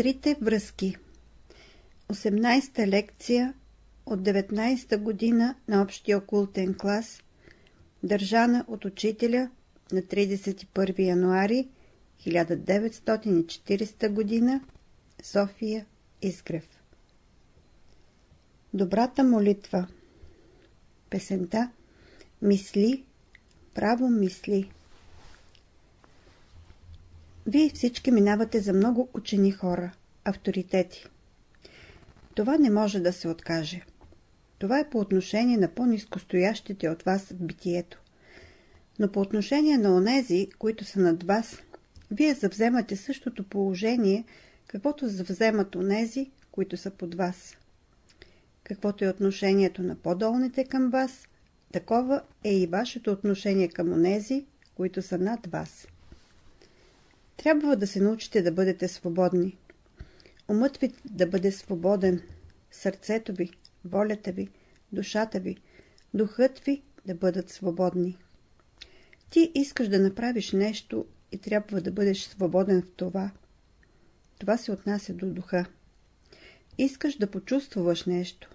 Трите връзки. 18-та лекция от 19-та година на общия окултен клас, държана от учителя на 31 януари 1940 година, София, Изгрев. Добрата молитва. Песента Мисли, право мисли Вие всички минавате за много учени хора, авторитети. Това не може да се откаже. Това е по отношение на по-низкостоящите от вас в битието. Но по отношение на онези, които са над вас, вие завземате същото положение, каквото завземат онези, които са под вас. Каквото е отношението на по-долните към вас, такова е и вашето отношение към онези, които са над вас. Трябва да се научите да бъдете свободни. Умът ви да бъде свободен, сърцето ви, волята ви, душата ви, духът ви да бъдат свободни. Ти искаш да направиш нещо и трябва да бъдеш свободен в това. Това се отнася до духа. Искаш да почувстваш нещо.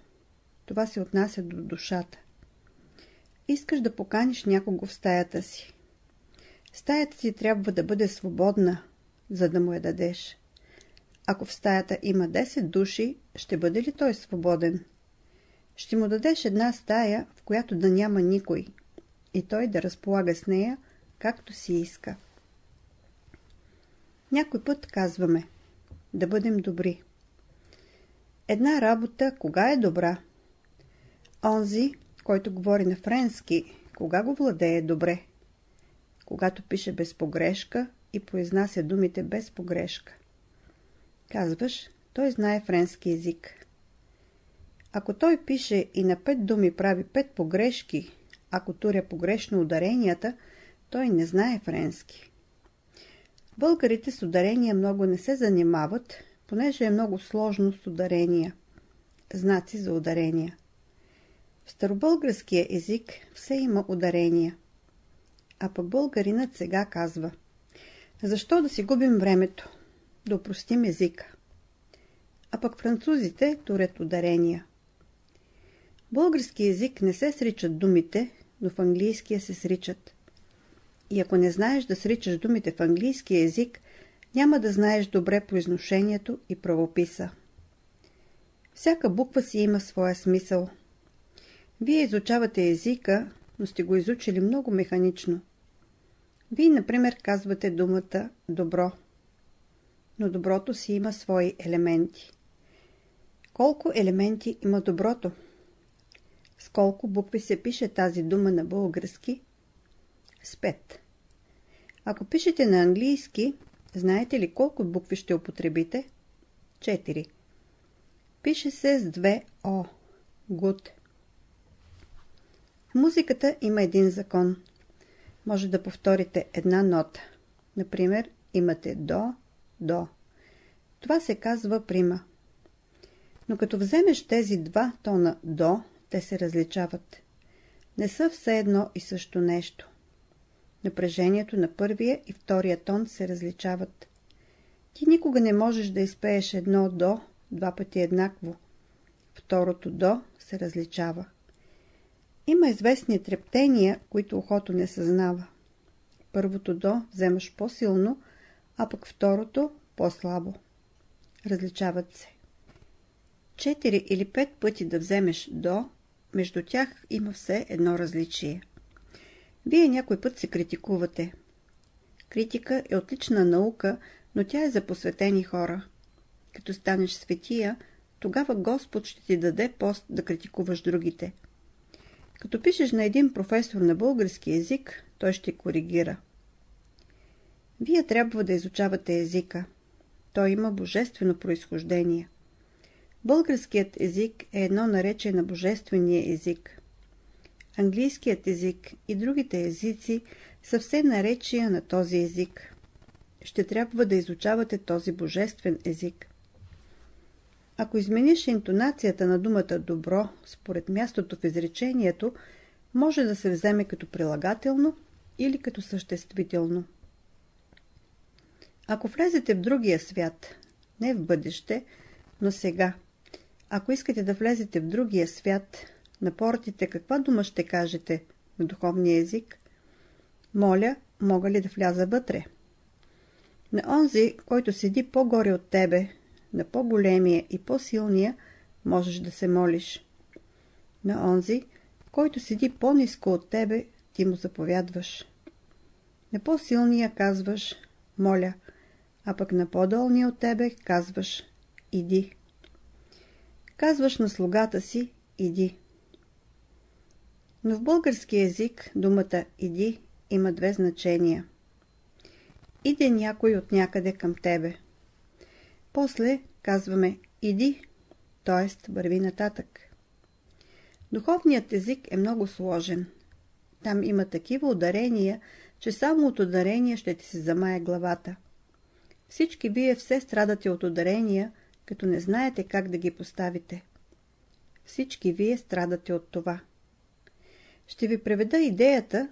Това се отнася до душата. Искаш да поканиш някого в стаята си. Стаята ти трябва да бъде свободна, за да му я дадеш. Ако в стаята има 10 души, ще бъде ли той свободен? Ще му дадеш една стая, в която да няма никой, и той да разполага с нея, както си иска. Някой път казваме да бъдем добри. Една работа кога е добра? Онзи, който говори на френски, кога го владее добре? Когато пише без погрешка и произнася думите без погрешка. Казваш, той знае френски език. Ако той пише и на пет думи прави пет погрешки, ако туря погрешно ударенията, той не знае френски. Българите с ударения много не се занимават, понеже е много сложно с ударения. Знаци за ударения. В старобългарския език все има ударения. А пък българинът сега казва Защо да си губим времето? Да упростим езика. А пък французите турят ударения. Български език не се сричат думите, но в английския се сричат. И ако не знаеш да сричаш думите в английски език, няма да знаеш добре произношението и правописа. Всяка буква си има своя смисъл. Вие изучавате езика, но сте го изучили много механично. Вие, например, казвате думата добро. Но доброто си има свои елементи. Колко елементи има доброто? С колко букви се пише тази дума на български? С пет. Ако пишете на английски, знаете ли колко букви ще употребите? Четири. Пише се с две О. Good. Музиката има един закон. Може да повторите една нота. Например, имате до, до. Това се казва прима. Но като вземеш тези два тона до, те се различават. Не са все едно и също нещо. Напрежението на първия и втория тон се различават. Ти никога не можеш да изпееш едно до два пъти еднакво. Второто до се различава. Има известни трептения, които ухото не съзнава. Първото до вземаш по-силно, а пък второто по-слабо. Различават се. Четири или пет пъти да вземеш до, между тях има все едно различие. Вие някой път се критикувате. Критика е отлична наука, но тя е за посветени хора. Като станеш светия, тогава Господ ще ти даде пост да критикуваш другите. Като пишеш на един професор на български язик, той ще коригира. Вие трябва да изучавате езика. Той има божествено произхождение. Българският език е едно наречие на божествения език. Английският език и другите езици са все наречия на този език. Ще трябва да изучавате този божествен език. Ако измениш интонацията на думата добро според мястото в изречението, може да се вземе като прилагателно или като съществително. Ако влезете в другия свят, Не в бъдеще, но сега. Ако искате да влезете в другия свят, на портите каква дума ще кажете на духовния език? Моля, мога ли да вляза вътре? На онзи, който седи по-горе от тебе, на по-големия и по-силния, можеш да се молиш. На онзи, който седи по-низко от тебе, ти му заповядваш. На по-силния казваш «Моля», а пък на по-долния от тебе казваш «Иди». Казваш на слугата си «Иди». Но в български язик думата «иди» има две значения. Иде някой от някъде към тебе. После казваме «иди», т.е. върви нататък. Духовният език е много сложен. Там има такива ударения, че само от ударения ще ти се замая главата. Всички вие все страдате от ударения, като не знаете как да ги поставите. Всички вие страдате от това. Ще ви преведа идеята,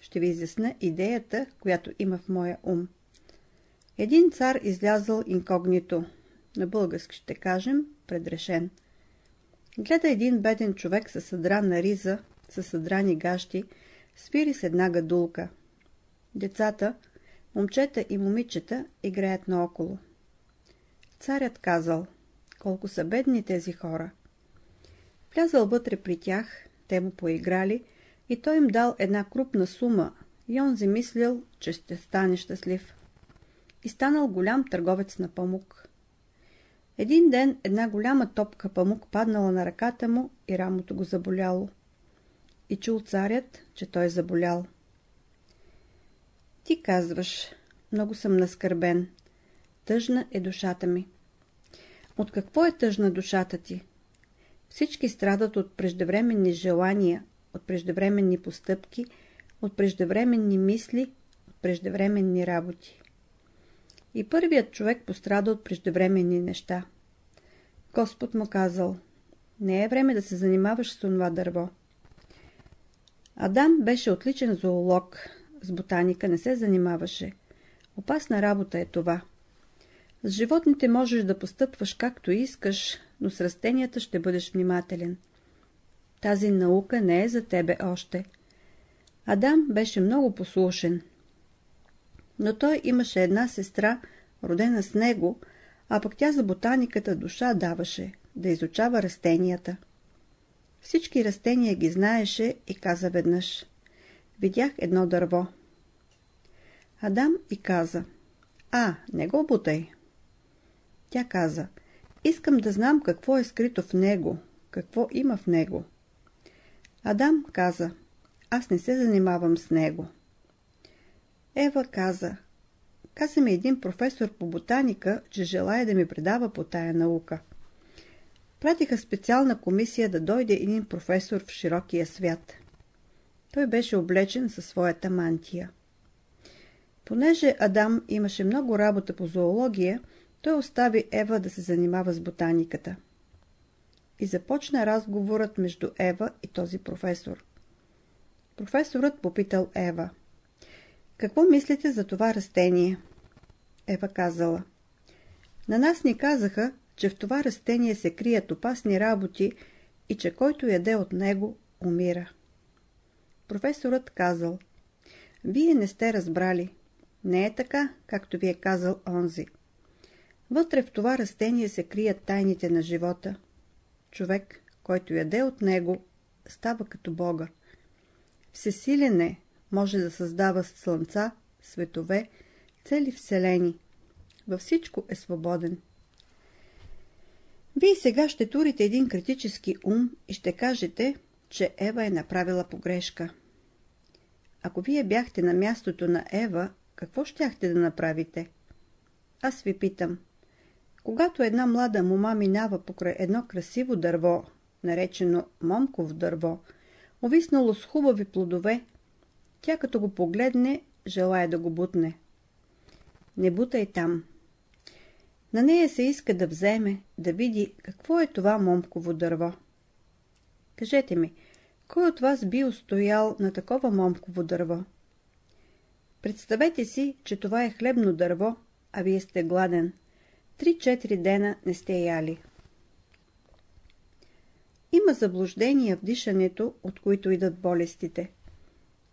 ще ви изясна идеята, която има в моя ум. Един цар излязъл инкогнито, на български ще кажем, предрешен. Гледа един беден човек със съдрана риза, със съдрани гащи, свири с една гадулка. Децата, момчета и момичета играят наоколо. Царят казал, колко са бедни тези хора. Влязал вътре при тях, те му поиграли и той им дал една крупна сума и он замислил, че ще стане щастлив. И станал голям търговец на памук. Един ден една голяма топка памук паднала на ръката му и рамото го заболяло. И чул царят, че той е заболял. Ти казваш, много съм наскърбен. Тъжна е душата ми. От какво е тъжна душата ти? Всички страдат от преждевременни желания, от преждевременни постъпки, от преждевременни мисли, от преждевременни работи. И първият човек пострада от преждевременни неща. Господ му казал, не е време да се занимаваш с това дърво. Адам беше отличен зоолог, с ботаника не се занимаваше. Опасна работа е това. С животните можеш да постъпваш както искаш, но с растенията ще бъдеш внимателен. Тази наука не е за тебе още. Адам беше много послушен. Но той имаше една сестра, родена с него, а пък тя за ботаниката душа даваше, да изучава растенията. Всички растения ги знаеше и каза веднъж. Видях едно дърво. Адам и каза. А, не го бутай. Тя каза. Искам да знам какво е скрито в него, какво има в него. Адам каза. Аз не се занимавам с него. Ева каза. Каза ми един професор по ботаника, че желая да ми предава по тая наука. Пратиха специална комисия да дойде един професор в широкия свят. Той беше облечен със своята мантия. Понеже Адам имаше много работа по зоология, той остави Ева да се занимава с ботаниката. И започна разговорът между Ева и този професор. Професорът попитал Ева. Какво мислите за това растение? Ева казала. На нас ни казаха, че в това растение се крият опасни работи и че който яде от него, умира. Професорът казал. Вие не сте разбрали. Не е така, както ви е казал онзи. Вътре в това растение се крият тайните на живота. Човек, който яде от него, става като Бога. Всесилен е, може да създава слънца, светове, цели вселени. Във всичко е свободен. Вие сега ще турите един критически ум и ще кажете, че Ева е направила погрешка. Ако вие бяхте на мястото на Ева, какво щяхте да направите? Аз ви питам. Когато една млада мома минава покрай едно красиво дърво, наречено момков дърво, овиснало с хубави плодове, тя като го погледне, желая да го бутне. Не бутай там. На нея се иска да вземе, да види какво е това момково дърво. Кажете ми, кой от вас би устоял на такова момково дърво? Представете си, че това е хлебно дърво, а вие сте гладен. Три-четири дена не сте яли. Има заблуждения в дишането, от които идат болестите.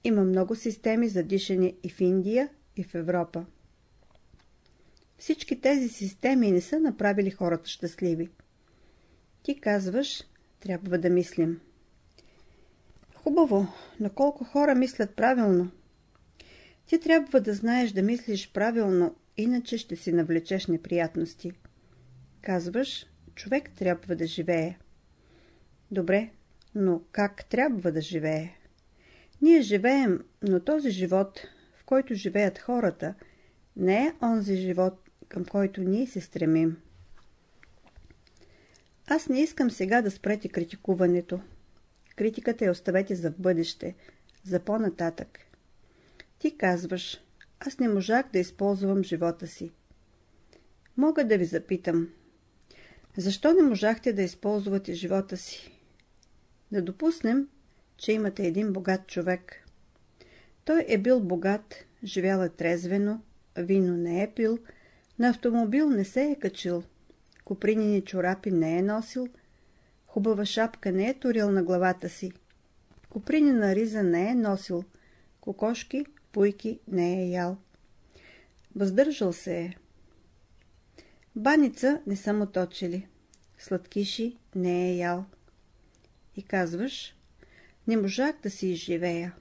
Има много системи за дишане и в Индия, и в Европа. Всички тези системи не са направили хората щастливи. Ти казваш, трябва да мислим. Хубаво, но колко хора мислят правилно? Ти трябва да знаеш да мислиш правилно, иначе ще си навлечеш неприятности. Казваш, човек трябва да живее. Добре, но как трябва да живее? Ние живеем, но този живот, в който живеят хората, не е онзи живот, към който ние се стремим. Аз не искам сега да спрете критикуването. Критиката я оставете за бъдеще, за по-нататък. Ти казваш, аз не можах да използвам живота си. Мога да ви запитам, защо не можахте да използвате живота си? Да допуснем, че имате един богат човек. Той е бил богат, живял е трезвено, вино не е пил, на автомобил не се е качил, купринени чорапи не е носил, хубава шапка не е турил на главата си, купринена риза не е носил, кокошки, пуйки не е ял. Въздържал се е. Баница не са му точили, сладкиши не е ял. И казваш, не можах да си изживея.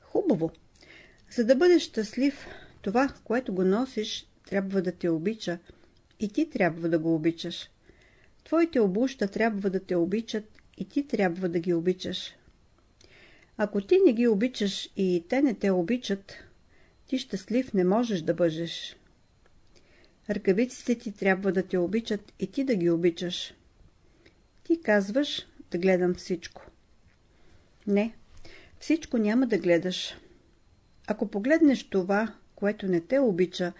Хубаво. За да бъдеш щастлив, това, което го носиш, трябва да те обича и ти трябва да го обичаш. Твоите обуща трябва да те обичат и ти трябва да ги обичаш. Ако ти не ги обичаш и те не те обичат, ти щастлив не можеш да бъдеш. Ръкавиците ти трябва да те обичат и ти да ги обичаш. Ти казваш да гледам всичко. Не, всичко няма да гледаш. Ако погледнеш това, което не те обича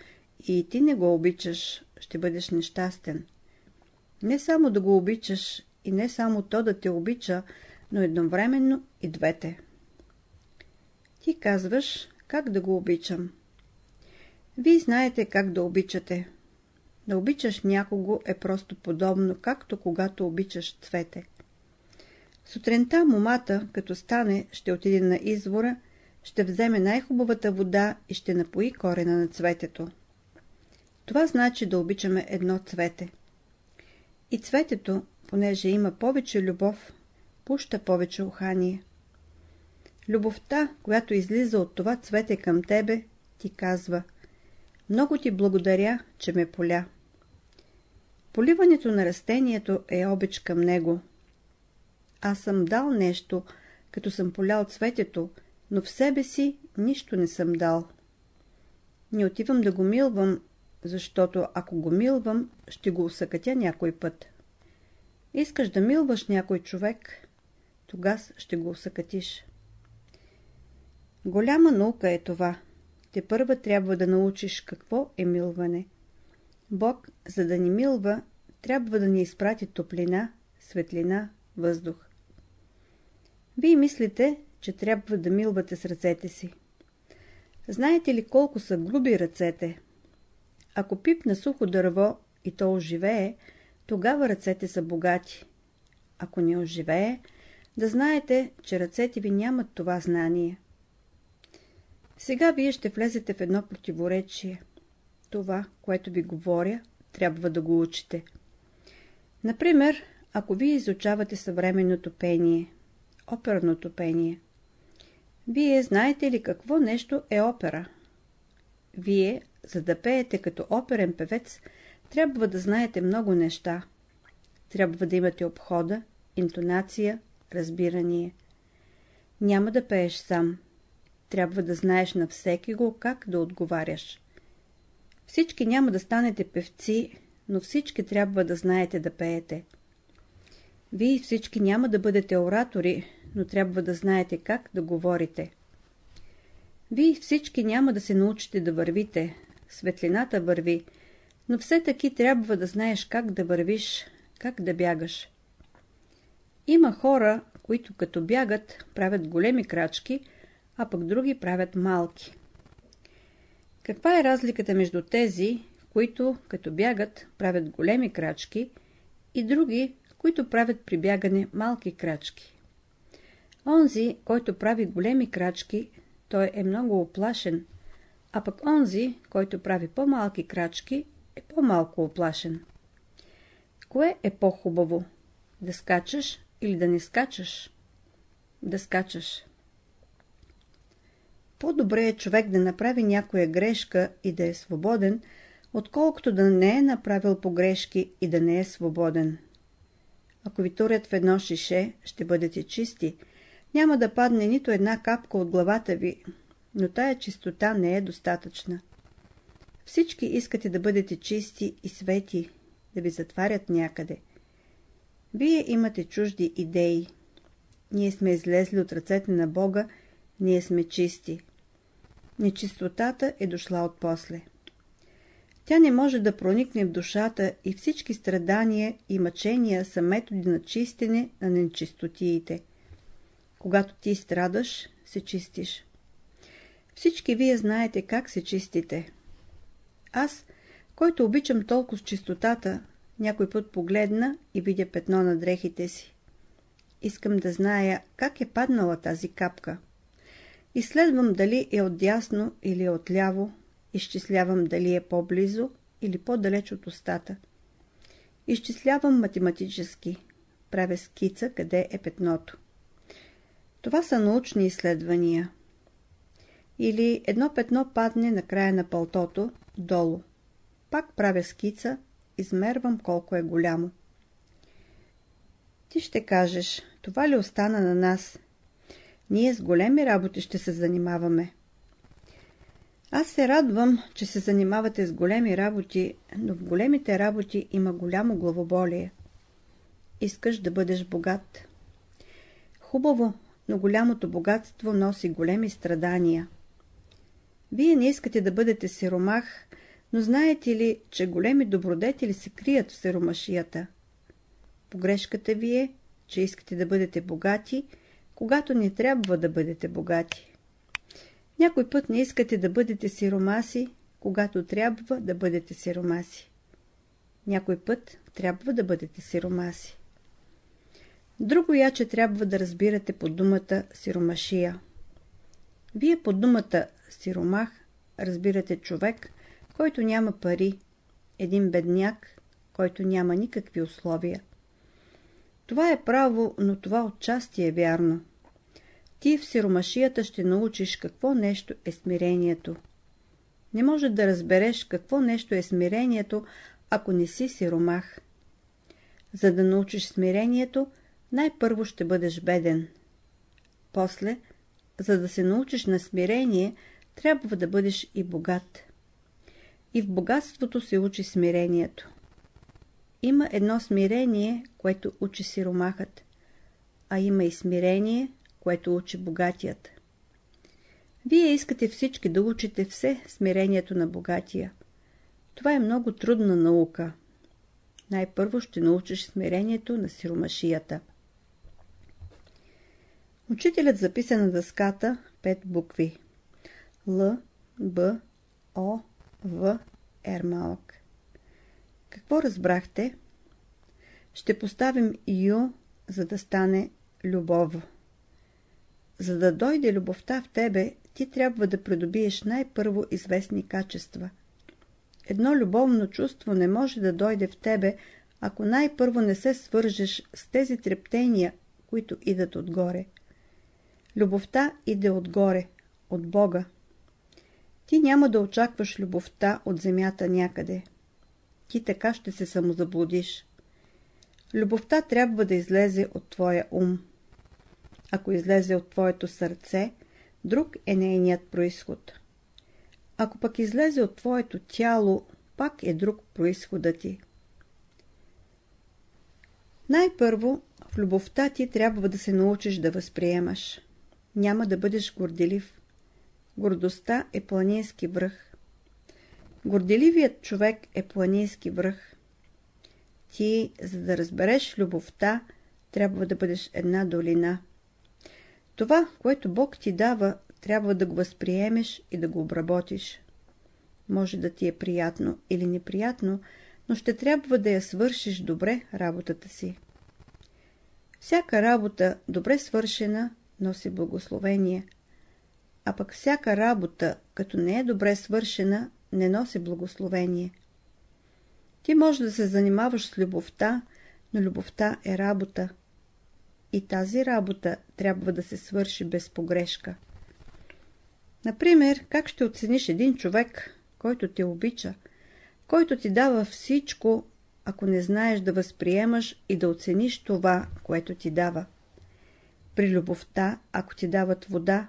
и ти не го обичаш, ще бъдеш нещастен. Не само да го обичаш и не само то да те обича, но едновременно и двете. Ти казваш как да го обичам. Вие знаете как да обичате. Да обичаш някого е просто подобно, както когато обичаш цвете. Сутринта момата, като стане, ще отиде на извора, ще вземе най-хубавата вода и ще напои корена на цветето. Това значи да обичаме едно цвете. И цветето, понеже има повече любов, пуща повече ухание. Любовта, която излиза от това цвете към тебе, ти казва Много ти благодаря, че ме поля. Поливането на растението е обич към него. Аз съм дал нещо, като съм полял цветето, но в себе си нищо не съм дал. Не отивам да го милвам, защото ако го милвам, ще го усъкатя някой път. Искаш да милваш някой човек, тогава ще го усъкатиш. Голяма наука е това. Те първа трябва да научиш какво е милване. Бог, за да ни милва, трябва да ни изпрати топлина, светлина, въздух. Вие мислите, че трябва да милвате с ръцете си. Знаете ли колко са груби ръцете? Ако пипна сухо дърво и то оживее, тогава ръцете са богати. Ако не оживее, да знаете, че ръцете ви нямат това знание. Сега вие ще влезете в едно противоречие. Това, което ви говоря, трябва да го учите. Например, ако вие изучавате съвременното пение, оперното пение, вие знаете ли какво нещо е опера? Вие, за да пеете като оперен певец, трябва да знаете много неща. Трябва да имате обхода, интонация, разбирание. Няма да пееш сам. Трябва да знаеш на всеки го как да отговаряш. Всички няма да станете певци, но всички трябва да знаете да пеете. Вие всички няма да бъдете оратори, но трябва да знаете как да говорите. Вие всички няма да се научите да вървите. Светлината върви, но все таки трябва да знаеш как да вървиш, как да бягаш. Има хора, които като бягат, правят големи крачки, а пък други правят малки. Каква е разликата между тези, които, като бягат, правят големи крачки и други, които правят при бягане малки крачки. Онзи, който прави големи крачки, той е много оплашен, а пък онзи, който прави по-малки крачки, е по-малко оплашен. Кое е по-хубаво? Да скачаш или да не скачаш? Да скачаш. По-добре е човек да направи някоя грешка и да е свободен, отколкото да не е направил погрешки и да не е свободен. Ако ви турят в едно шише, ще бъдете чисти. Няма да падне нито една капка от главата ви, но тая чистота не е достатъчна. Всички искате да бъдете чисти и свети, да ви затварят някъде. Вие имате чужди идеи. Ние сме излезли от ръцете на Бога, ние сме чисти. Нечистотата е дошла от после. Тя не може да проникне в душата и всички страдания и мъчения са методи на чистене на нечистотиите. Когато ти страдаш, се чистиш. Всички вие знаете как се чистите. Аз, който обичам толкова с чистотата, някой път погледна и видя петно на дрехите си. Искам да зная как е паднала тази капка. Изследвам дали е отдясно или е отляво, изчислявам дали е по-близо или по-далеч от устата. Изчислявам математически, правя скица къде е петното. Това са научни изследвания. Или едно петно падне на края на пълтото, долу. Пак правя скица, измервам колко е голямо. Ти ще кажеш, това ли остана на нас? Ние с големи работи ще се занимаваме. Аз се радвам, че се занимавате с големи работи, но в големите работи има голямо главоболие. Искаш да бъдеш богат. Хубаво, но голямото богатство носи големи страдания. Вие не искате да бъдете сиромах, но знаете ли, че големи добродетели се крият в сиромашията? Погрешката ви е, че искате да бъдете богати, когато не трябва да бъдете богати. Някой път не искате да бъдете сиромаси, когато трябва да бъдете сиромаси. Някой път трябва да бъдете сиромаси. Друго я, че трябва да разбирате под думата сиромашия. Вие под думата сиромах разбирате човек, който няма пари, един бедняк, който няма никакви условия. Това е право, но това отчасти е вярно. Ти в сиромашията ще научиш какво нещо е смирението. Не може да разбереш какво нещо е смирението, ако не си сиромах. За да научиш смирението, най-първо ще бъдеш беден. После, за да се научиш на смирение, трябва да бъдеш и богат. И в богатството се учи смирението. Има едно смирение, което учи сиромахът, а има и смирение, което учи богатият. Вие искате всички да учите все смирението на богатия. Това е много трудна наука. Най-първо ще научиш смирението на сиромашията. Учителят записа на дъската пет букви. Л, Б, О, В, Р малък. Какво разбрахте? Ще поставим Ю, за да стане любов. За да дойде любовта в тебе, ти трябва да придобиеш най-първо известни качества. Едно любовно чувство не може да дойде в тебе, ако най-първо не се свържеш с тези трептения, които идат отгоре. Любовта иде отгоре, от Бога. Ти няма да очакваш любовта от земята някъде. Ти така ще се самозаблудиш. Любовта трябва да излезе от твоя ум. Ако излезе от твоето сърце, друг е нейният происход. Ако пък излезе от твоето тяло, пак е друг происходът ти. Най-първо, в любовта ти трябва да се научиш да възприемаш. Няма да бъдеш горделив. Гордостта е планински връх. Горделивият човек е планински връх. Ти, за да разбереш любовта, трябва да бъдеш една долина. Това, което Бог ти дава, трябва да го възприемеш и да го обработиш. може да ти е приятно или неприятно, но ще трябва да я свършиш добре работата си. Всяка работа, добре свършена, носи благословение, а пък всяка работа, като не е добре свършена, не носи благословение. Ти можеш да се занимаваш с любовта, но любовта е работа. И тази работа трябва да се свърши без погрешка. Например, как ще оцениш един човек, който те обича, който ти дава всичко, ако не знаеш да възприемаш и да оцениш това, което ти дава. При любовта, ако ти дават вода,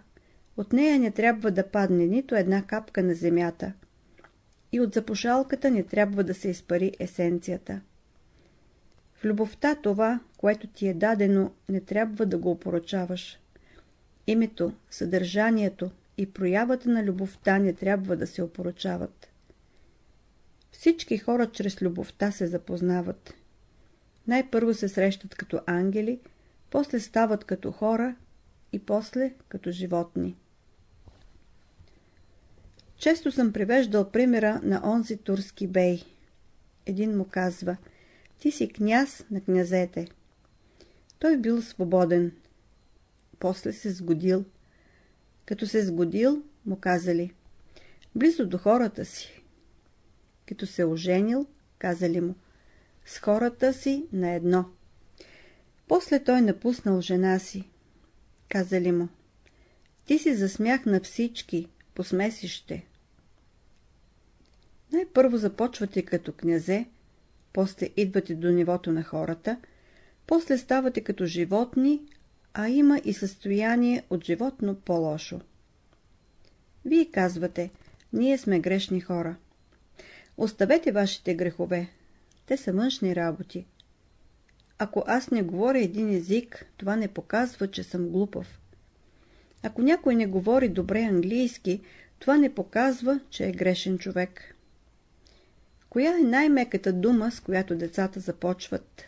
от нея не трябва да падне нито една капка на земята. И от запушалката не трябва да се изпари есенцията. В любовта това, което ти е дадено, не трябва да го опоручаваш. Името, съдържанието и проявата на любовта не трябва да се опоручават. Всички хора чрез любовта се запознават. Най-първо се срещат като ангели, после стават като хора и после като животни. Често съм привеждал примера на онзи турски бей. Един му казва, ти си княз на князете. Той бил свободен. После се сгодил. Като се сгодил, му казали, близо до хората си. Като се оженил, казали му, с хората си на едно. После той напуснал жена си. Казали му, ти си засмях на всички, посмесище. Най-първо започвате като князе, после идвате до нивото на хората, после ставате като животни, а има и състояние от животно по-лошо. Вие казвате, ние сме грешни хора. Оставете вашите грехове. Те са външни работи. Ако аз не говоря един език, това не показва, че съм глупав. Ако някой не говори добре английски, това не показва, че е грешен човек. Коя е най-меката дума, с която децата започват?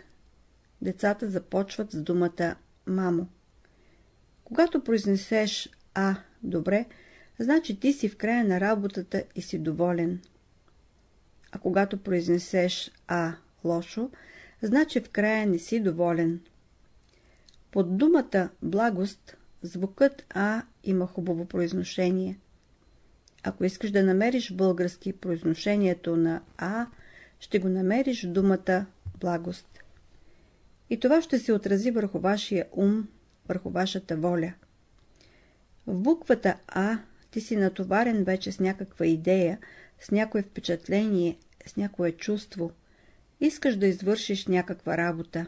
Децата започват с думата «мамо». Когато произнесеш «а» добре, значи ти си в края на работата и си доволен. А когато произнесеш «а» лошо, значи в края не си доволен. Под думата «благост» звукът «а» има хубаво произношение. Ако искаш да намериш български произношението на А, ще го намериш в думата благост. И това ще се отрази върху вашия ум, върху вашата воля. В буквата А ти си натоварен вече с някаква идея, с някое впечатление, с някое чувство. Искаш да извършиш някаква работа.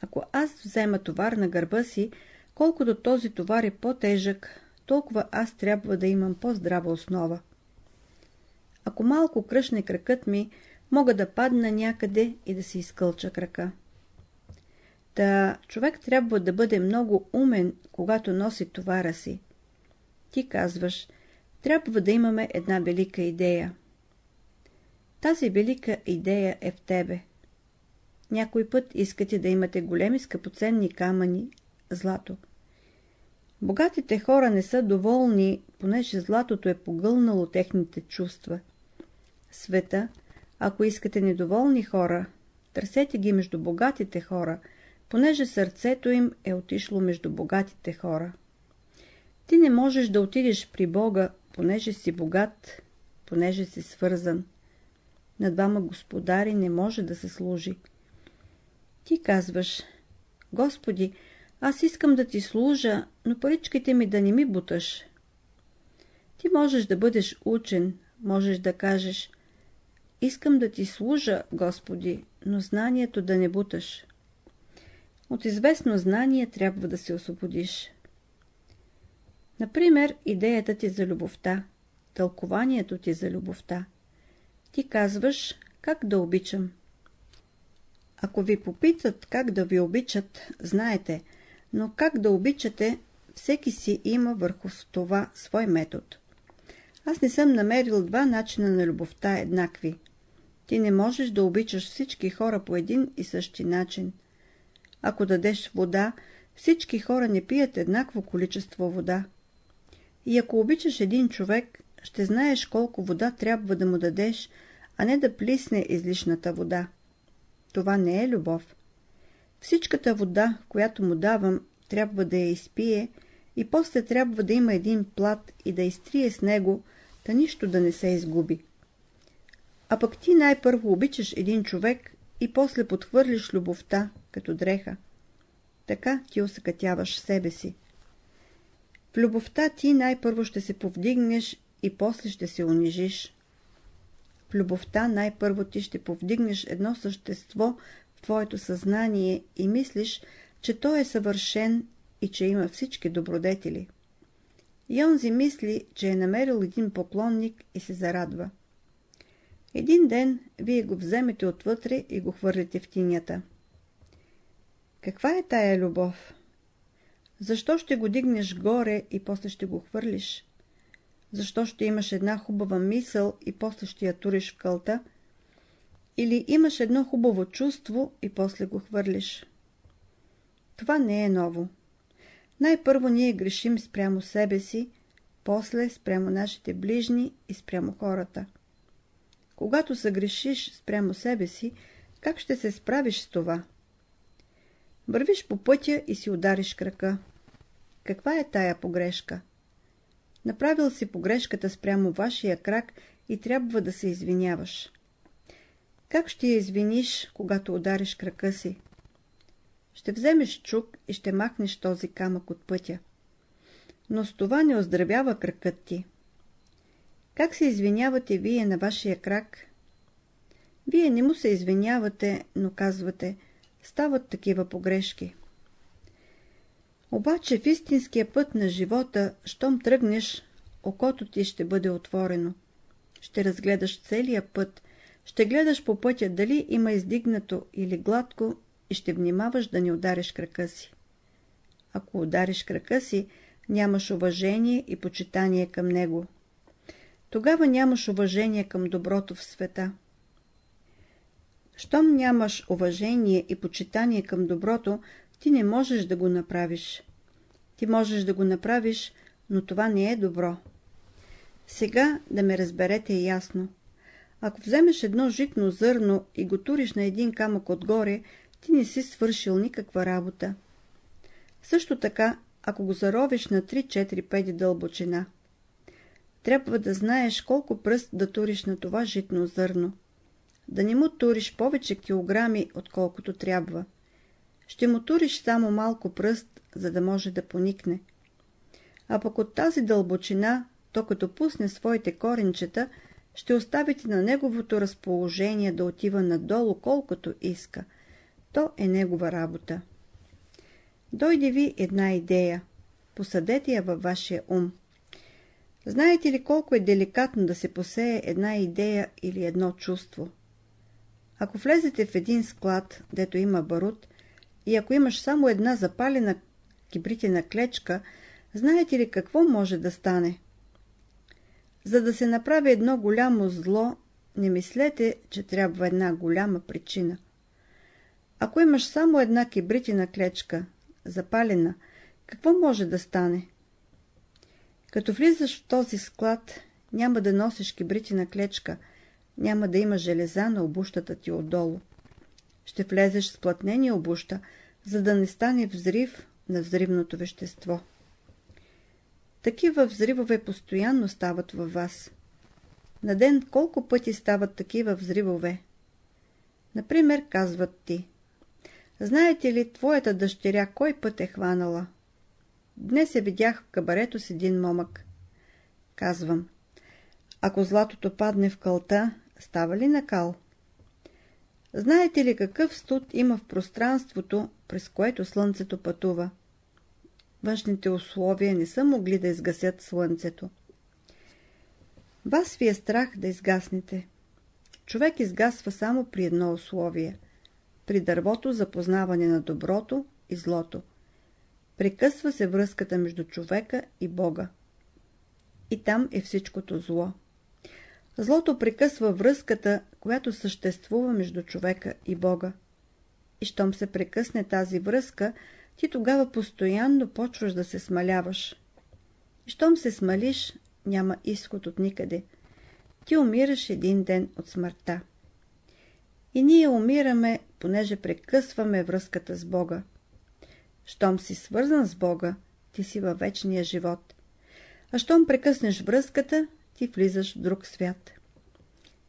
Ако аз взема товар на гърба си, колкото този товар е по-тежък, толкова аз трябва да имам по-здрава основа. Ако малко кръшне кракът ми, мога да падна някъде и да си изкълча крака. Та човек трябва да бъде много умен, когато носи товара си. Ти казваш, трябва да имаме една велика идея. Тази велика идея е в тебе. Някой път искате да имате големи скъпоценни камъни, злато. Богатите хора не са доволни, понеже златото е погълнало техните чувства. Света, ако искате недоволни хора, търсете ги между богатите хора, понеже сърцето им е отишло между богатите хора. Ти не можеш да отидеш при Бога, понеже си богат, понеже си свързан. На двама господари не може да се служи. Ти казваш, Господи, аз искам да ти служа, но паричките ми да не ми буташ. Ти можеш да бъдеш учен, можеш да кажеш Искам да ти служа, Господи, но знанието да не буташ. От известно знание трябва да се освободиш. Например, идеята ти за любовта, тълкованието ти за любовта. Ти казваш как да обичам. Ако ви попитат как да ви обичат, знаете – но как да обичате, всеки си има върху това свой метод. Аз не съм намерил два начина на любовта еднакви. Ти не можеш да обичаш всички хора по един и същи начин. Ако дадеш вода, всички хора не пият еднакво количество вода. И ако обичаш един човек, ще знаеш колко вода трябва да му дадеш, а не да плисне излишната вода. Това не е любов. Всичката вода, която му давам, трябва да я изпие и после трябва да има един плат и да изтрие с него, та нищо да не се изгуби. А пък ти най-първо обичаш един човек и после подхвърлиш любовта, като дреха. Така ти осъкътяваш себе си. В любовта ти най-първо ще се повдигнеш и после ще се унижиш. В любовта най-първо ти ще повдигнеш едно същество в твоето съзнание и мислиш, че той е съвършен и че има всички добродетели. И онзи мисли, че е намерил един поклонник и се зарадва. Един ден вие го вземете отвътре и го хвърлите в тинята. Каква е тая любов? Защо ще го дигнеш горе и после ще го хвърлиш? Защо ще имаш една хубава мисъл и после ще я туриш в кълта? Или имаш едно хубаво чувство и после го хвърлиш? Това не е ново. Най-първо ние грешим спрямо себе си, после спрямо нашите ближни и спрямо хората. Когато съгрешиш спрямо себе си, как ще се справиш с това? Вървиш по пътя и си удариш крака. Каква е тая погрешка? Направил си погрешката спрямо вашия крак и трябва да се извиняваш. Как ще я извиниш, когато удариш крака си? Ще вземеш чук и ще махнеш този камък от пътя. Но с това не оздравява кракът ти. Как се извинявате вие на вашия крак? Вие не му се извинявате, но казвате, стават такива погрешки. Обаче в истинския път на живота, щом тръгнеш, окото ти ще бъде отворено. Ще разгледаш целия път, ще гледаш по пътя дали има издигнато или гладко и ще внимаваш да не удариш крака си. Ако удариш крака си, нямаш уважение и почитание към него. Тогава нямаш уважение към доброто в света. Щом нямаш уважение и почитание към доброто, ти не можеш да го направиш. Ти можеш да го направиш, но това не е добро. Сега да ме разберете ясно. Ако вземеш едно житно зърно и го туриш на един камък отгоре, ти не си свършил никаква работа. Също така, ако го заровиш на 3-4 дълбочина. Трябва да знаеш колко пръст да туриш на това житно зърно. Да не му туриш повече килограми, отколкото трябва. Ще му туриш само малко пръст, за да може да поникне. А пък от тази дълбочина, то като пусне своите коренчета, ще оставите на неговото разположение да отива надолу колкото иска. То е негова работа. Дойде ви една идея. Посадете я във вашия ум. Знаете ли колко е деликатно да се посее една идея или едно чувство? Ако влезете в един склад, дето има барут, и ако имаш само една запалена кибритена клечка, знаете ли какво може да стане? За да се направи едно голямо зло, не мислете, че трябва една голяма причина. Ако имаш само една кибритина клечка, запалена, какво може да стане? Като влизаш в този склад, няма да носиш кибритина клечка, няма да има железа на обущата ти отдолу. Ще влезеш с плътнени обуща, за да не стане взрив на взривното вещество. Такива взривове постоянно стават във вас. На ден колко пъти стават такива взривове? Например, казват ти. Знаете ли, твоята дъщеря кой път е хванала? Днес я видях в кабарето с един момък. Казвам. Ако златото падне в кълта, става ли накал? Знаете ли какъв студ има в пространството, през което слънцето пътува? Външните условия не са могли да изгасят слънцето. Вас ви е страх да изгаснете. Човек изгасва само при едно условие – при дървото за познаване на доброто и злото. Прекъсва се връзката между човека и Бога. И там е всичкото зло. Злото прекъсва връзката, която съществува между човека и Бога. И щом се прекъсне тази връзка, ти тогава постоянно почваш да се смаляваш. И щом се смалиш, няма изход от никъде. Ти умираш един ден от смъртта. И ние умираме, понеже прекъсваме връзката с Бога. Щом си свързан с Бога, ти си във вечния живот. А щом прекъснеш връзката, ти влизаш в друг свят.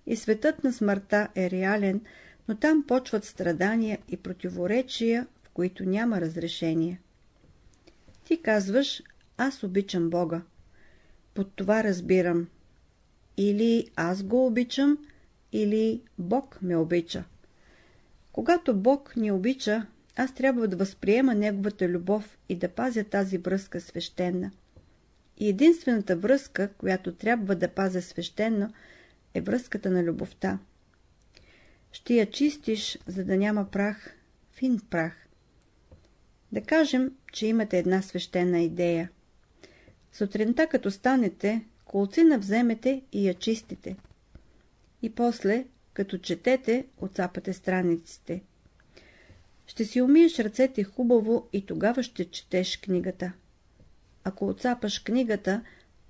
И светът на смъртта е реален, но там почват страдания и противоречия, в които няма разрешение. Ти казваш, аз обичам Бога. Под това разбирам. Или аз го обичам, или Бог ме обича. Когато Бог ни обича, аз трябва да възприема Неговата любов и да пазя тази връзка свещена. И единствената връзка, която трябва да пазя свещено, е връзката на любовта. Ще я чистиш, за да няма прах, фин прах. Да кажем, че имате една свещена идея. Сутринта, като станете, колцина вземете и я чистите. И после, като четете, отцапате страниците. Ще си умиеш ръцете хубаво и тогава ще четеш книгата. Ако отцапаш книгата,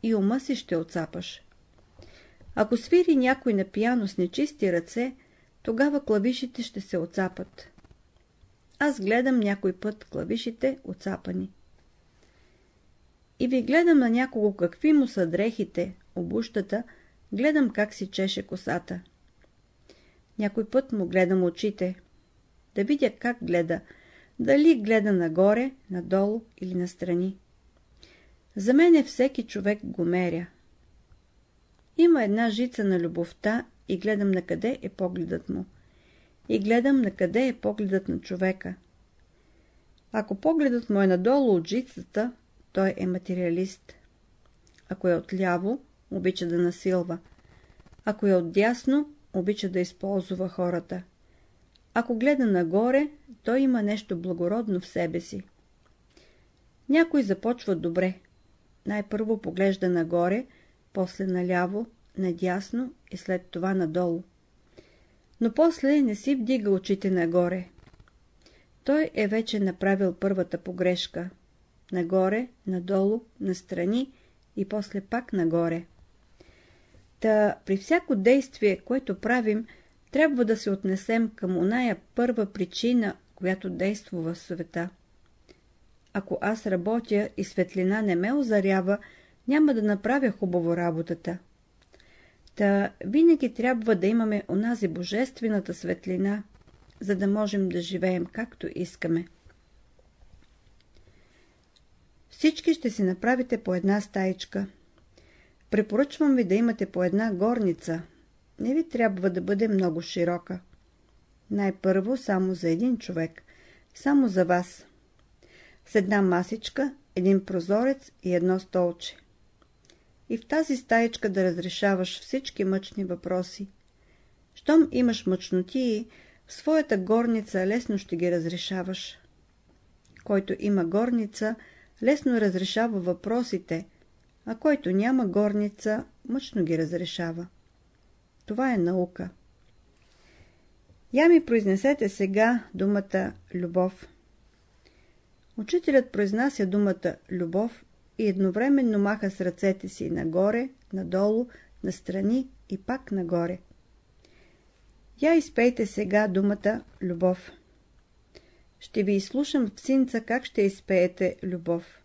и ума си ще отцапаш. Ако свири някой на пияно с нечисти ръце, тогава клавишите ще се отцапат. Аз гледам някой път клавишите отцапани. И ви гледам на някого какви му са дрехите, обущата, гледам как си чеше косата. Някой път му гледам очите. Да видя как гледа, дали гледа нагоре, надолу или настрани. За мен е всеки човек го меря. Има една жица на любовта и гледам на къде е погледът му. И гледам на къде е погледът на човека. Ако погледът му е надолу от жицата, той е материалист. Ако е отляво, обича да насилва. Ако е отдясно, обича да използва хората. Ако гледа нагоре, той има нещо благородно в себе си. Някой започва добре. Най-първо поглежда нагоре, после наляво, надясно и след това надолу. Но после не си вдига очите нагоре. Той е вече направил първата погрешка. Нагоре, надолу, настрани и после пак нагоре. Та при всяко действие, което правим, трябва да се отнесем към оная първа причина, която действа в света. Ако аз работя и светлина не ме озарява, няма да направя хубаво работата. Та винаги трябва да имаме онази божествената светлина, за да можем да живеем както искаме. Всички ще си направите по една стаичка. Препоръчвам ви да имате по една горница. Не ви трябва да бъде много широка. Най-първо само за един човек. Само за вас. С една масичка, един прозорец и едно столче. И в тази стаичка да разрешаваш всички мъчни въпроси. Щом имаш мъчнотии, в своята горница лесно ще ги разрешаваш. Който има горница, лесно разрешава въпросите, а който няма горница, мъчно ги разрешава. Това е наука. Я ми произнесете сега думата любов. Учителят произнася думата любов и едновременно маха с ръцете си нагоре, надолу, настрани и пак нагоре. Я изпейте сега думата любов. Ще ви изслушам в синца как ще изпеете любов.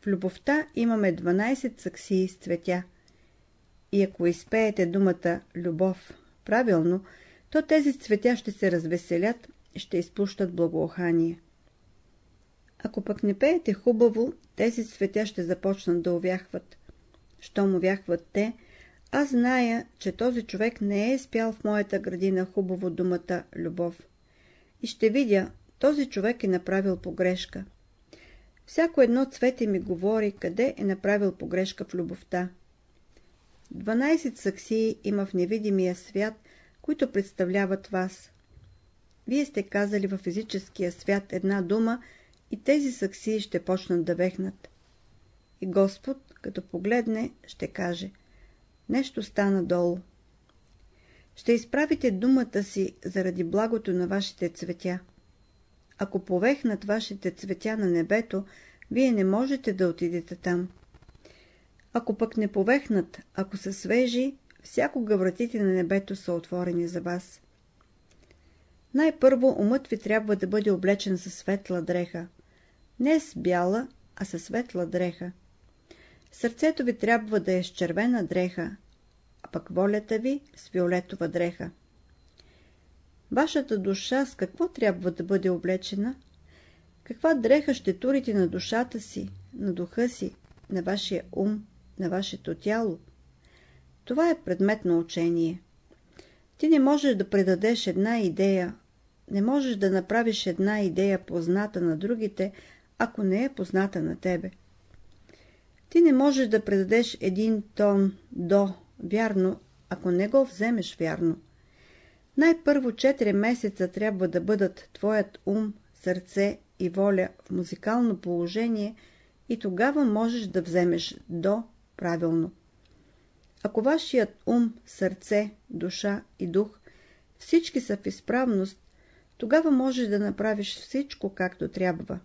В любовта имаме 12 саксии с цветя. И ако изпеете думата любов правилно, то тези цветя ще се развеселят и ще изпущат благоухание. Ако пък не пеете хубаво, тези цветя ще започнат да увяхват. Щом увяхват те, аз зная, че този човек не е спял в моята градина хубаво думата любов. И ще видя, този човек е направил погрешка. Всяко едно цвете ми говори, къде е направил погрешка в любовта. 12 саксии има в невидимия свят, които представляват вас. Вие сте казали във физическия свят една дума и тези саксии ще почнат да вехнат. И Господ, като погледне, ще каже Нещо стана долу. Ще изправите думата си заради благото на вашите цветя. Ако повехнат вашите цветя на небето, вие не можете да отидете там. Ако пък не повехнат, ако са свежи, всякога вратите на небето са отворени за вас. Най-първо умът ви трябва да бъде облечен със светла дреха. Не с бяла, а със светла дреха. Сърцето ви трябва да е с червена дреха, а пък волята ви с виолетова дреха. Вашата душа с какво трябва да бъде облечена? Каква дреха ще турите на душата си, на духа си, на вашия ум, на вашето тяло? Това е предмет на учение. Ти не можеш да предадеш една идея, не можеш да направиш една идея позната на другите, ако не е позната на тебе. Ти не можеш да предадеш един тон до вярно, ако не го вземеш вярно. Най-първо 4 месеца трябва да бъдат твоят ум, сърце и воля в музикално положение и тогава можеш да вземеш до правилно. Ако вашият ум, сърце, душа и дух всички са в изправност, тогава можеш да направиш всичко както трябва.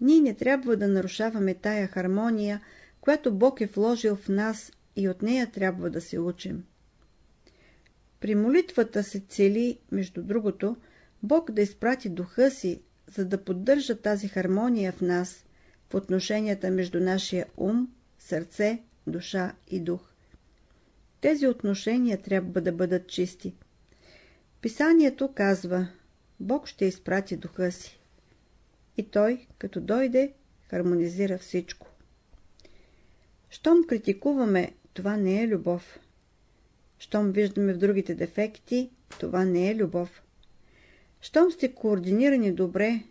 Ние не трябва да нарушаваме тая хармония, която Бог е вложил в нас и от нея трябва да се учим. При молитвата се цели, между другото, Бог да изпрати духа си, за да поддържа тази хармония в нас, в отношенията между нашия ум, сърце, душа и дух. Тези отношения трябва да бъдат чисти. Писанието казва, Бог ще изпрати духа си. И той, като дойде, хармонизира всичко. Щом критикуваме, това не е любов. Щом виждаме в другите дефекти, това не е любов. Щом сте координирани добре,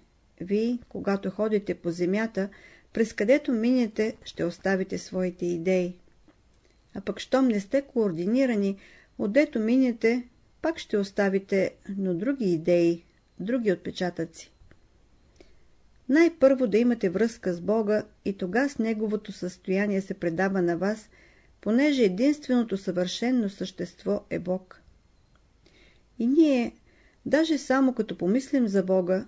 вие, когато ходите по земята, през където минете, ще оставите своите идеи. А пък щом не сте координирани, отдето минете, пак ще оставите, но други идеи, други отпечатъци. Най-първо да имате връзка с Бога и тога с Неговото състояние се предава на вас, понеже единственото съвършено същество е Бог. И ние, даже само като помислим за Бога,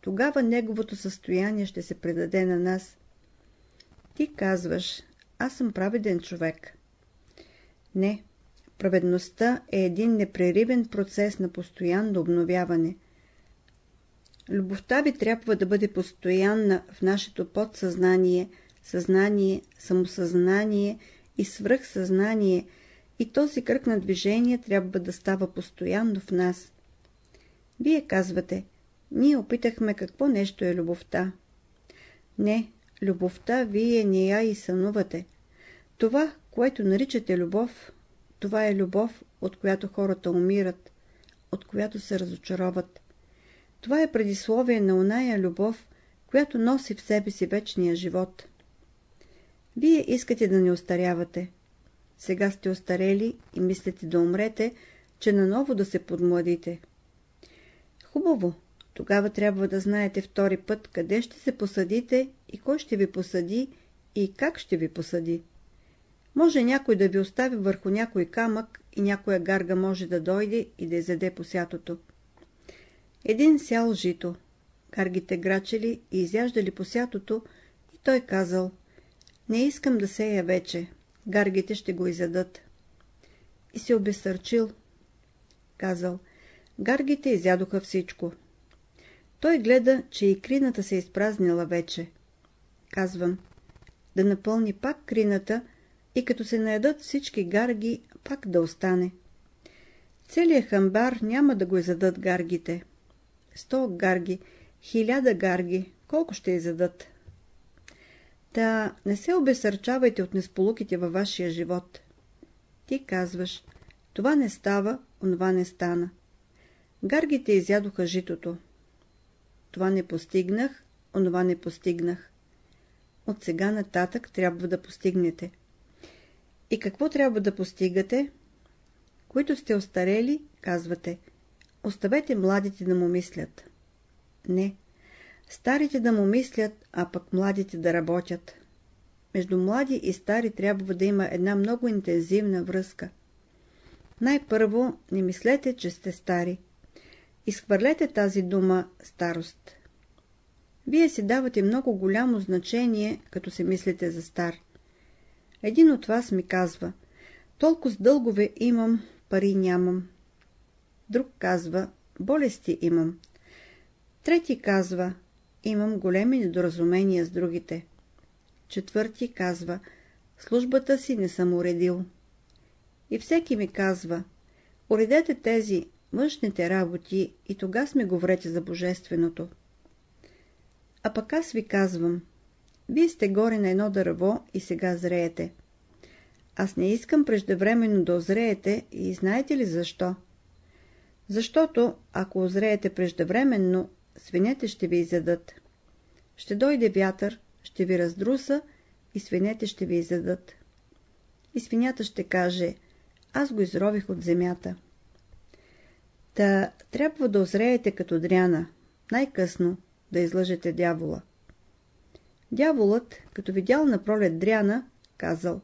тогава Неговото състояние ще се предаде на нас. Ти казваш, аз съм праведен човек. Не, праведността е един непреривен процес на постоянно обновяване. Любовта ви трябва да бъде постоянна в нашето подсъзнание, съзнание, самосъзнание и свръхсъзнание и този кръг на движение трябва да става постоянно в нас. Вие казвате, ние опитахме какво нещо е любовта. Не, любовта вие не я и сънувате. Това, което наричате любов, това е любов, от която хората умират, от която се разочароват. Това е предисловие на оная любов, която носи в себе си вечния живот. Вие искате да не остарявате. Сега сте остарели и мислите да умрете, че наново да се подмладите. Хубаво, тогава трябва да знаете втори път къде ще се посадите и кой ще ви посади и как ще ви посади. Може някой да ви остави върху някой камък и някоя гарга може да дойде и да изяде посятото. Един сял жито. Гаргите грачели и изяждали посятото и той казал Не искам да сея вече. Гаргите ще го изядат. И се обесърчил. Казал Гаргите изядоха всичко. Той гледа, че и крината се е изпразнила вече. Казвам, да напълни пак крината и като се наедат всички гарги, пак да остане. Целият хамбар няма да го изядат гаргите. Сто гарги, хиляда гарги, колко ще изядат? Та не се обесърчавайте от несполуките във вашия живот. Ти казваш, това не става, онова не стана. Гаргите изядоха житото. Това не постигнах, онова не постигнах. От сега нататък трябва да постигнете. И какво трябва да постигате? Които сте остарели, казвате, оставете младите да му мислят. Не, старите да му мислят, а пък младите да работят. Между млади и стари трябва да има една много интензивна връзка. Най-първо не мислете, че сте стари. Изхвърлете тази дума старост. Вие си давате много голямо значение, като се мислите за стар. Един от вас ми казва, толкова с дългове имам, пари нямам. Друг казва, болести имам. Трети казва, имам големи недоразумения с другите. Четвърти казва, службата си не съм уредил. И всеки ми казва, уредете тези външните работи и тога сме говорете за Божественото. А пък аз ви казвам, вие сте горе на едно дърво и сега зреете. Аз не искам преждевременно да озреете и знаете ли защо? Защото, ако озреете преждевременно, свинете ще ви изядат. Ще дойде вятър, ще ви раздруса и свинете ще ви изядат. И свинята ще каже, аз го изрових от земята. Та трябва да озреете като дряна, най-късно да излъжете дявола. Дяволът, като видял на пролет дряна, казал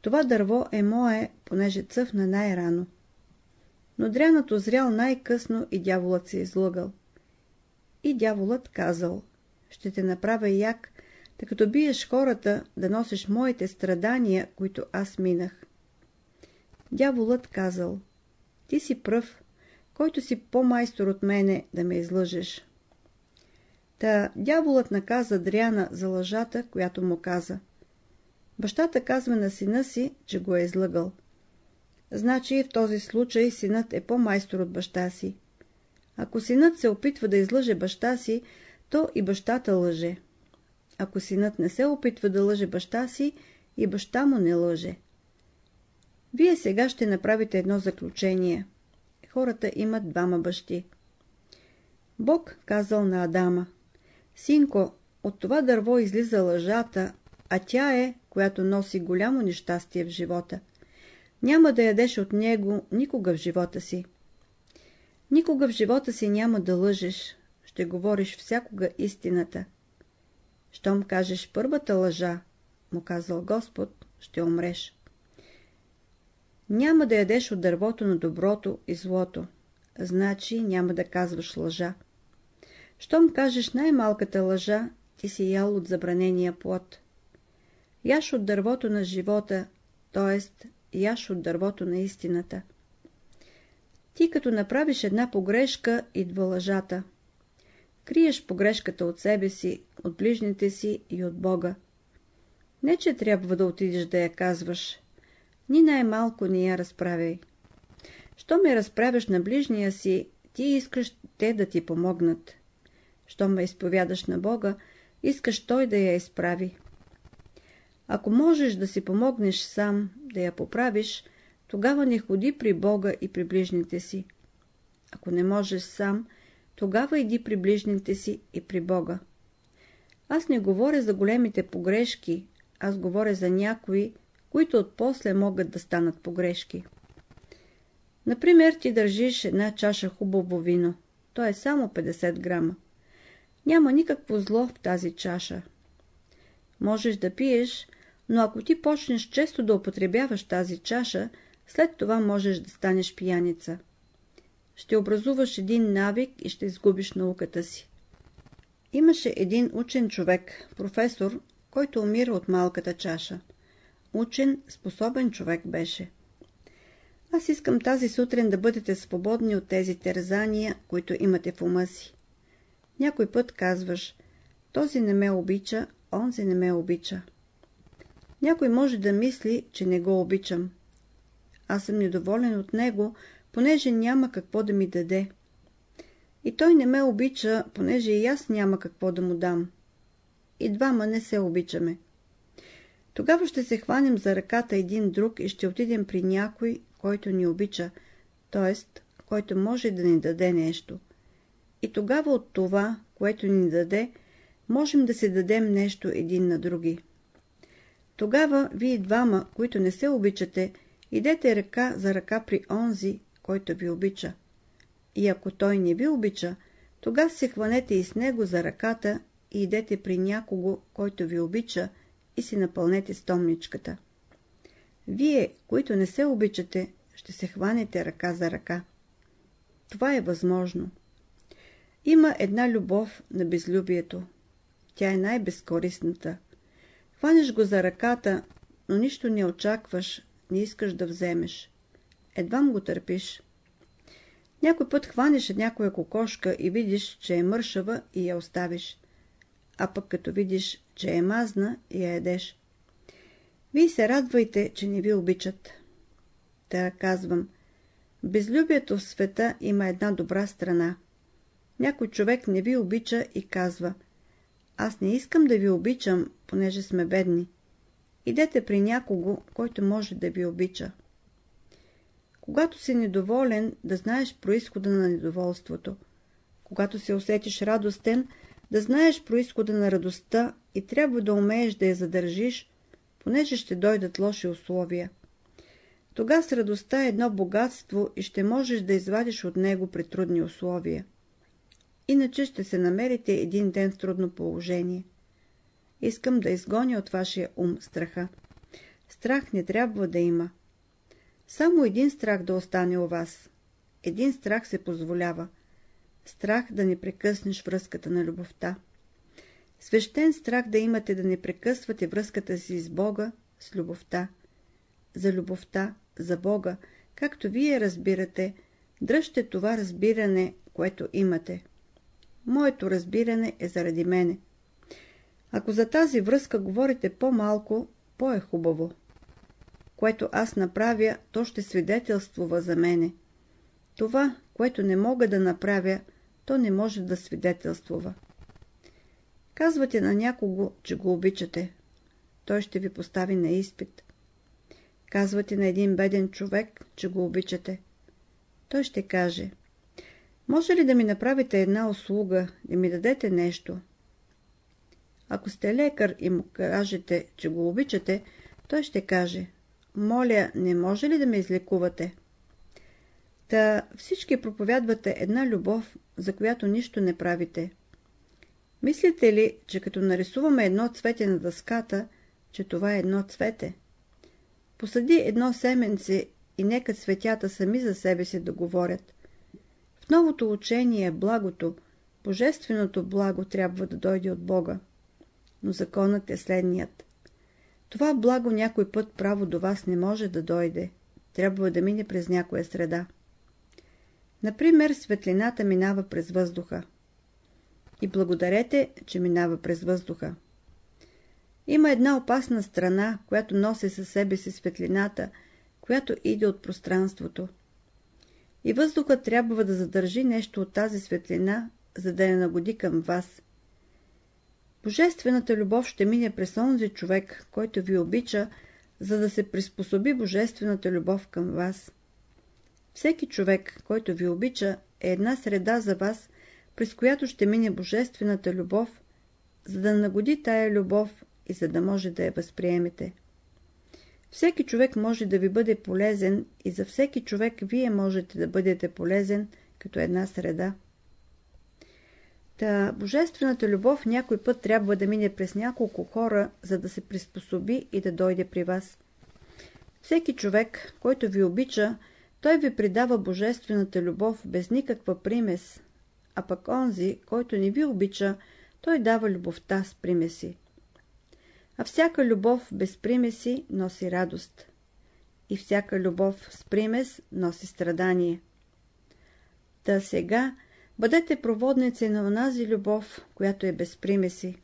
Това дърво е мое, понеже цъфна най-рано. Но дрянът озрял най-късно и дяволът се излъгал. И дяволът казал Ще те направя як, тъй като биеш хората да носиш моите страдания, които аз минах. Дяволът казал Ти си пръв, който си по-майстор от мене да ме излъжеш. Та дяволът наказа Дряна за лъжата, която му каза. Бащата казва на сина си, че го е излъгал. Значи в този случай синът е по-майстор от баща си. Ако синът се опитва да излъже баща си, то и бащата лъже. Ако синът не се опитва да лъже баща си, и баща му не лъже. Вие сега ще направите едно заключение. Хората имат двама бащи. Бог казал на Адама. Синко, от това дърво излиза лъжата, а тя е, която носи голямо нещастие в живота. Няма да ядеш от него никога в живота си. Никога в живота си няма да лъжеш, ще говориш всякога истината. Щом кажеш първата лъжа, му казал Господ, ще умреш. Няма да ядеш от дървото на доброто и злото, значи няма да казваш лъжа. Щом кажеш най-малката лъжа, ти си ял от забранения плод. Яш от дървото на живота, т.е. яш от дървото на истината. Ти като направиш една погрешка, идва лъжата. Криеш погрешката от себе си, от ближните си и от Бога. Не, че трябва да отидеш да я казваш. Ни най-малко ни я разправяй. Що ме разправяш на ближния си, ти искаш те да ти помогнат. Щом ме изповядаш на Бога, искаш Той да я изправи. Ако можеш да си помогнеш сам, да я поправиш, тогава не ходи при Бога и при ближните си. Ако не можеш сам, тогава иди при ближните си и при Бога. Аз не говоря за големите погрешки, аз говоря за някои, които отпосле могат да станат погрешки. Например, ти държиш една чаша хубаво вино. То е само 50 грама. Няма никакво зло в тази чаша. Можеш да пиеш, но ако ти почнеш често да употребяваш тази чаша, след това можеш да станеш пияница. Ще образуваш един навик и ще изгубиш науката си. Имаше един учен човек, професор, който умира от малката чаша. Учен, способен човек беше. Аз искам тази сутрин да бъдете свободни от тези терзания, които имате в ума си. Някой път казваш, този не ме обича, онзи не ме обича. Някой може да мисли, че не го обичам. Аз съм недоволен от него, понеже няма какво да ми даде. И той не ме обича, понеже и аз няма какво да му дам. И двама не се обичаме. Тогава ще се хванем за ръката един друг и ще отидем при някой, който ни обича, т.е. който може да ни даде нещо. И тогава от това, което ни даде, можем да се дадем нещо един на други. Тогава вие двама, които не се обичате, идете ръка за ръка при онзи, който ви обича. И ако той не ви обича, тогава се хванете и с него за ръката и идете при някого, който ви обича и си напълнете стомничката. Вие, които не се обичате, ще се хванете ръка за ръка. Това е възможно. Има една любов на безлюбието. Тя е най-безкорисната. Хванеш го за ръката, но нищо не очакваш, не искаш да вземеш. Едвам го търпиш. Някой път хванеш някоя кокошка и видиш, че е мършава и я оставиш. А пък като видиш, че е мазна, я едеш. Вие се радвайте, че не ви обичат. Та казвам, безлюбието в света има една добра страна. Някой човек не ви обича и казва, аз не искам да ви обичам, понеже сме бедни. Идете при някого, който може да ви обича. Когато си недоволен, да знаеш происхода на недоволството. Когато се усетиш радостен, да знаеш происхода на радостта и трябва да умееш да я задържиш, понеже ще дойдат лоши условия. Тога с радостта е едно богатство и ще можеш да извадиш от него при трудни условия. Иначе ще се намерите един ден в трудно положение. Искам да изгоня от вашия ум страха. Страх не трябва да има. Само един страх да остане у вас. Един страх се позволява. Страх да не прекъснеш връзката на любовта. Свещен страх да имате да не прекъсвате връзката си с Бога, с любовта. За любовта, за Бога, както вие разбирате, дръжте това разбиране, което имате. Моето разбиране е заради мене. Ако за тази връзка говорите по-малко, по-е хубаво. Което аз направя, то ще свидетелствува за мене. Това, което не мога да направя, то не може да свидетелствува. Казвате на някого, че го обичате. Той ще ви постави на изпит. Казвате на един беден човек, че го обичате. Той ще каже – може ли да ми направите една услуга, да ми дадете нещо? Ако сте лекар и му кажете, че го обичате, той ще каже, моля, не може ли да ме излекувате? Та всички проповядвате една любов, за която нищо не правите. Мислите ли, че като нарисуваме едно цвете на дъската, че това е едно цвете? Посади едно семенце и нека цветята сами за себе си да говорят. В новото учение благото, божественото благо трябва да дойде от Бога. Но законът е следният. Това благо някой път право до вас не може да дойде. Трябва да мине през някоя среда. Например, светлината минава през въздуха. И благодарете, че минава през въздуха. Има една опасна страна, която носи със себе си светлината, която иде от пространството и въздухът трябва да задържи нещо от тази светлина, за да я нагоди към вас. Божествената любов ще мине през онзи човек, който ви обича, за да се приспособи Божествената любов към вас. Всеки човек, който ви обича, е една среда за вас, през която ще мине Божествената любов, за да нагоди тая любов и за да може да я възприемете. Всеки човек може да ви бъде полезен и за всеки човек вие можете да бъдете полезен като една среда. Та божествената любов някой път трябва да мине през няколко хора, за да се приспособи и да дойде при вас. Всеки човек, който ви обича, той ви придава божествената любов без никаква примес, а пък онзи, който не ви обича, той дава любовта с примеси. А всяка любов без примеси носи радост. И всяка любов с примес носи страдание. Та сега бъдете проводници на онази любов, която е без примеси.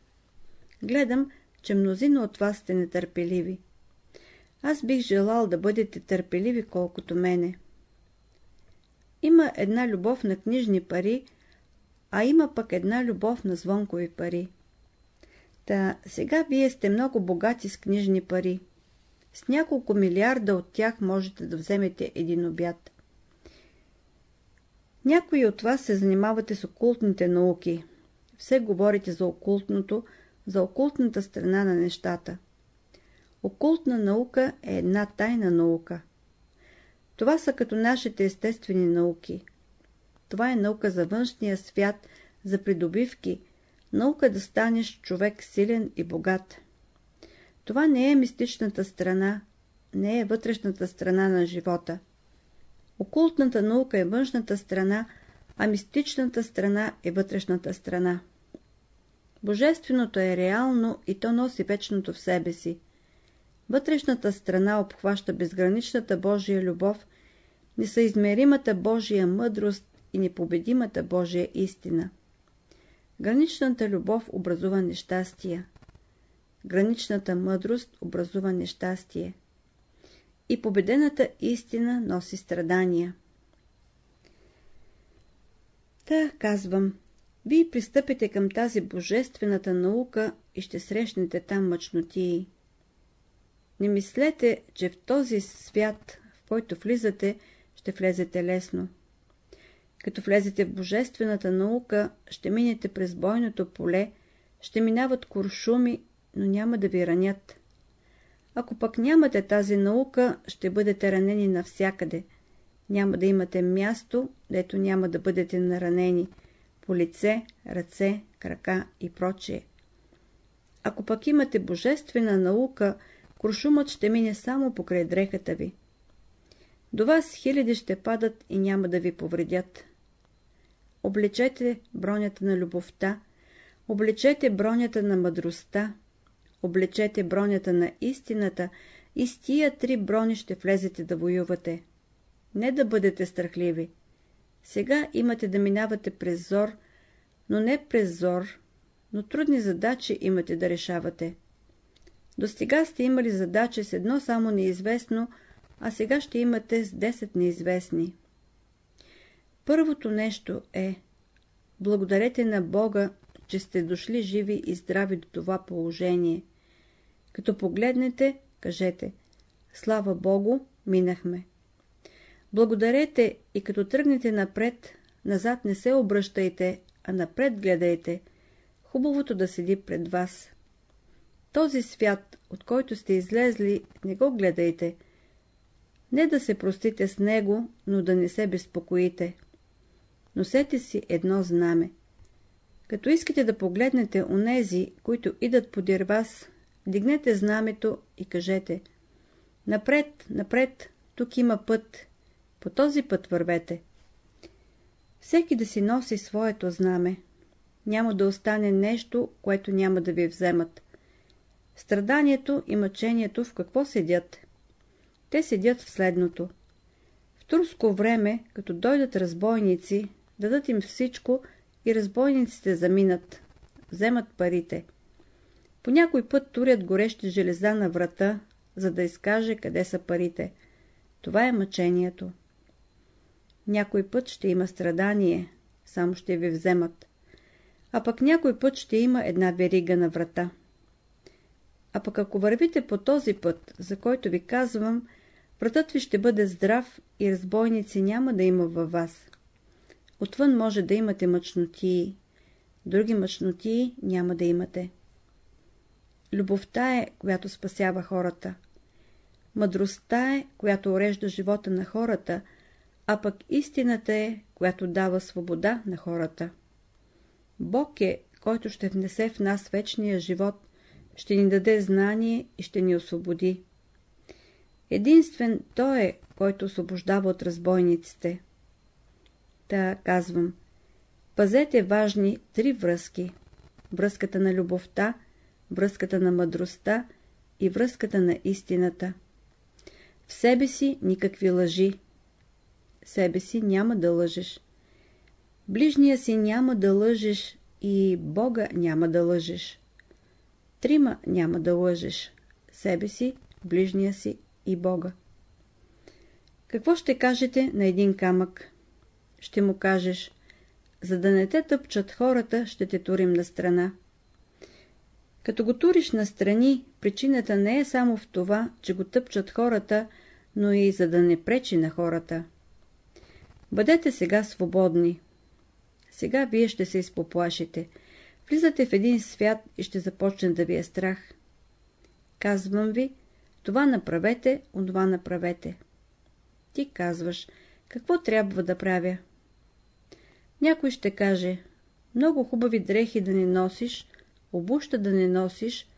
Гледам, че мнозина от вас сте нетърпеливи. Аз бих желал да бъдете търпеливи колкото мене. Има една любов на книжни пари, а има пък една любов на звонкови пари. Та сега вие сте много богати с книжни пари. С няколко милиарда от тях можете да вземете един обяд. Някои от вас се занимавате с окултните науки. Все говорите за окултното, за окултната страна на нещата. Окултна наука е една тайна наука. Това са като нашите естествени науки. Това е наука за външния свят, за придобивки, Наука да станеш човек силен и богат. Това не е мистичната страна, не е вътрешната страна на живота. Окултната наука е външната страна, а мистичната страна е вътрешната страна. Божественото е реално и то носи вечното в себе си. Вътрешната страна обхваща безграничната Божия любов, несъизмеримата Божия мъдрост и непобедимата Божия истина. Граничната любов образува нещастие. Граничната мъдрост образува нещастие. И победената истина носи страдания. Та, казвам, вие пристъпите към тази божествената наука и ще срещнете там мъчнотии. Не мислете, че в този свят, в който влизате, ще влезете лесно. Като влезете в божествената наука, ще минете през бойното поле, ще минават куршуми, но няма да ви ранят. Ако пък нямате тази наука, ще бъдете ранени навсякъде. Няма да имате място, дето няма да бъдете наранени по лице, ръце, крака и прочее. Ако пък имате божествена наука, куршумът ще мине само покрай дрехата ви. До вас хиляди ще падат и няма да ви повредят. Облечете бронята на любовта, облечете бронята на мъдростта, облечете бронята на истината и с тия три брони ще влезете да воювате. Не да бъдете страхливи. Сега имате да минавате през зор, но не през зор, но трудни задачи имате да решавате. До сега сте имали задачи с едно само неизвестно, а сега ще имате с 10 неизвестни. Първото нещо е благодарете на Бога, че сте дошли живи и здрави до това положение. Като погледнете, кажете Слава Богу, минахме. Благодарете и като тръгнете напред, назад не се обръщайте, а напред гледайте. Хубавото да седи пред вас. Този свят, от който сте излезли, не го гледайте. Не да се простите с него, но да не се безпокоите. Носете си едно знаме. Като искате да погледнете онези, които идат подир вас, дигнете знамето и кажете Напред, напред, тук има път. По този път вървете. Всеки да си носи своето знаме. Няма да остане нещо, което няма да ви вземат. Страданието и мъчението в какво седят? Те седят в следното. В турско време, като дойдат разбойници, дадат им всичко и разбойниците заминат, вземат парите. По някой път турят горещи железа на врата, за да изкаже къде са парите. Това е мъчението. Някой път ще има страдание, само ще ви вземат. А пък някой път ще има една верига на врата. А пък ако вървите по този път, за който ви казвам, вратът ви ще бъде здрав и разбойници няма да има във вас. Отвън може да имате мъчнотии, други мъчнотии няма да имате. Любовта е, която спасява хората. Мъдростта е, която урежда живота на хората, а пък истината е, която дава свобода на хората. Бог е, който ще внесе в нас вечния живот, ще ни даде знание и ще ни освободи. Единствен Той е, който освобождава от разбойниците. Та казвам, пазете важни три връзки. Връзката на любовта, връзката на мъдростта и връзката на истината. В себе си никакви лъжи. Себе си няма да лъжеш. Ближния си няма да лъжеш и Бога няма да лъжеш. Трима няма да лъжеш. Себе си, ближния си и Бога. Какво ще кажете на един камък? Ще му кажеш, за да не те тъпчат хората, ще те турим на страна. Като го туриш на страни, причината не е само в това, че го тъпчат хората, но и за да не пречи на хората. Бъдете сега свободни. Сега вие ще се изпоплашите. Влизате в един свят и ще започне да ви е страх. Казвам ви, това направете, онова направете. Ти казваш, какво трябва да правя? Някой ще каже, много хубави дрехи да не носиш, обуща да не носиш,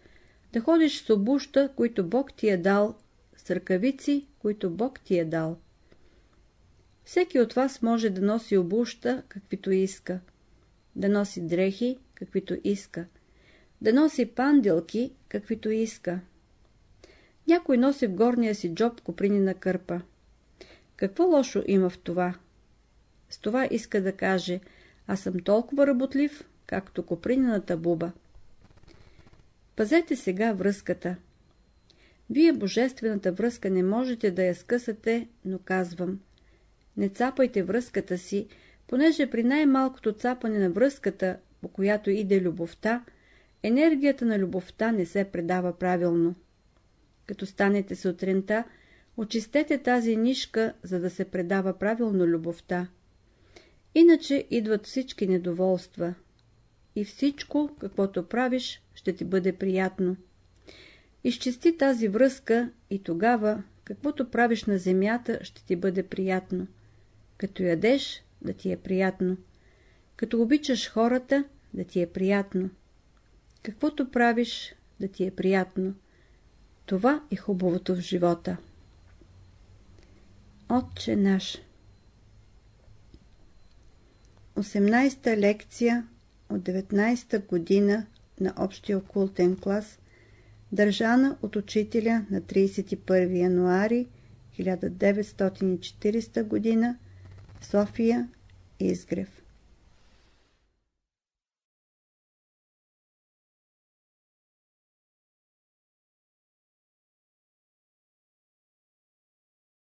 да ходиш с обуща, които Бог ти е дал, с ръкавици, които Бог ти е дал. Всеки от вас може да носи обуща, каквито иска, да носи дрехи, каквито иска, да носи панделки, каквито иска. Някой носи в горния си джоб купринина кърпа. Какво лошо има в това? С това иска да каже, аз съм толкова работлив, както купринината буба. Пазете сега връзката. Вие божествената връзка не можете да я скъсате, но казвам. Не цапайте връзката си, понеже при най-малкото цапане на връзката, по която иде любовта, енергията на любовта не се предава правилно. Като станете сутринта, очистете тази нишка, за да се предава правилно любовта. Иначе идват всички недоволства. И всичко, каквото правиш, ще ти бъде приятно. Изчисти тази връзка и тогава, каквото правиш на земята, ще ти бъде приятно. Като ядеш, да ти е приятно. Като обичаш хората, да ти е приятно. Каквото правиш, да ти е приятно. Това е хубавото в живота. Отче наш 18-та лекция от 19-та година на общия окултен клас, държана от учителя на 31 януари 1940 година, София, Изгрев.